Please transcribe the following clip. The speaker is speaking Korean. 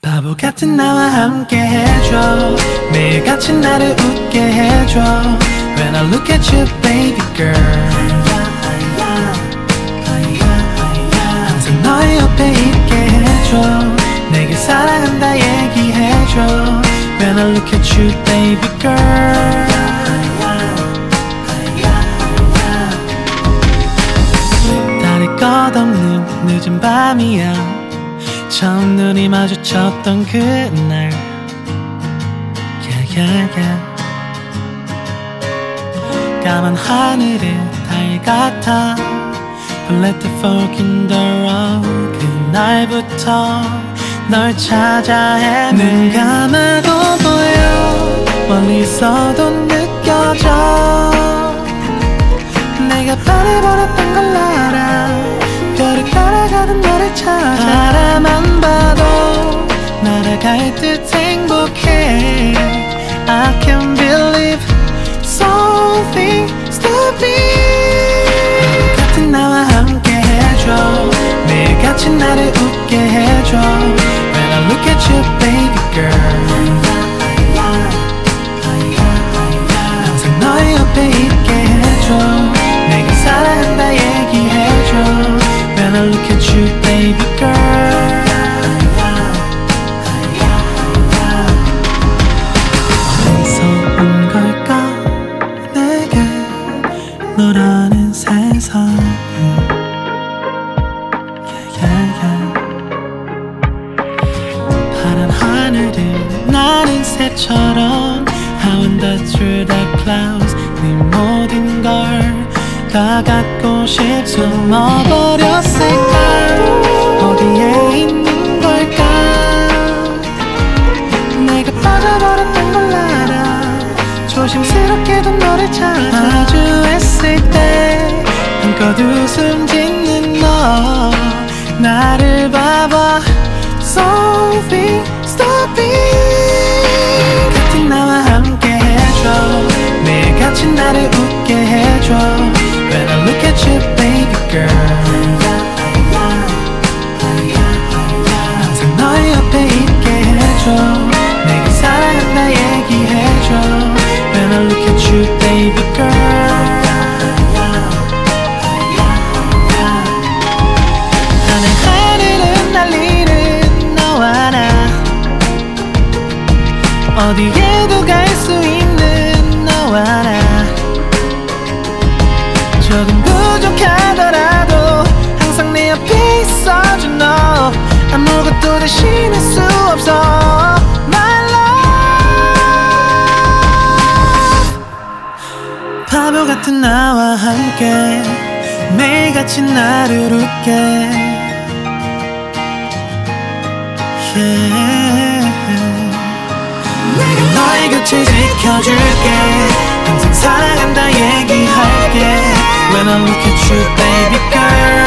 바보 같은 나와 함께 해줘. 매일같이 나를 웃게 해줘. When I look at you baby girl. 항상 너의 옆에 있게 해줘. 내게 사랑한다 얘기해줘. When I look at you baby girl. 달이 끝없는 늦은 밤이야 처음 눈이 마주쳤던 그날. Yeah. 까만 하늘의 달 같아. Let the fog in the road. 그날부터 널 찾아 헤매 눈 감아도 보여. 멀리서도 느껴져. 내가 바래버렸던 걸 알아 날아갈 듯 행복해 I can't believe something stupid 같은 나와 함께 해줘 매일같이 나를 웃게 해줘 When I look at you baby girl 내가 사랑한다 얘기해줘 When I look at you 세상을 yeah, 하늘을 나는 새처럼. How under through the clouds. 네 모든 걸 다 갖고 싶어 숨어버렸을까? 어디에 있는 걸까? 내가 빠져버렸던 걸 알아. 조심스럽게도 너를 찾아 girl 항상 너의 옆에 있게 해줘. 내가 사랑한다 얘기해줘. When I look at you baby girl. 하늘 하늘은 날리는 너와 나. 어디 대신할 수 없어. My love. 바보 같은 나와 함께 매일같이 나를 웃게. Yeah. 내가 너의 곁을 지켜줄게. 항상 사랑한다 얘기할게. When I look at you baby girl